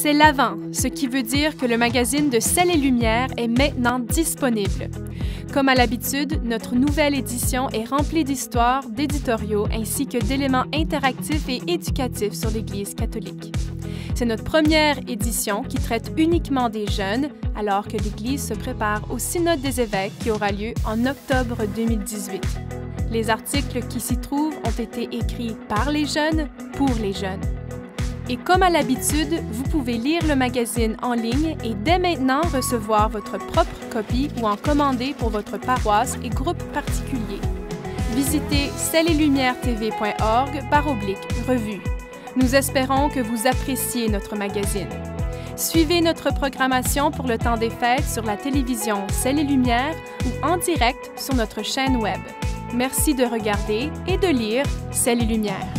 C'est l'avant, ce qui veut dire que le magazine de Sel et Lumière est maintenant disponible. Comme à l'habitude, notre nouvelle édition est remplie d'histoires, d'éditoriaux ainsi que d'éléments interactifs et éducatifs sur l'Église catholique. C'est notre première édition qui traite uniquement des jeunes, alors que l'Église se prépare au Synode des évêques qui aura lieu en octobre 2018. Les articles qui s'y trouvent ont été écrits par les jeunes pour les jeunes. Et comme à l'habitude, vous pouvez lire le magazine en ligne et dès maintenant recevoir votre propre copie ou en commander pour votre paroisse et groupe particulier. Visitez tv.org par oblique revue. Nous espérons que vous appréciez notre magazine. Suivez notre programmation pour le temps des fêtes sur la télévision Celle et Lumière ou en direct sur notre chaîne web. Merci de regarder et de lire Celle et Lumière.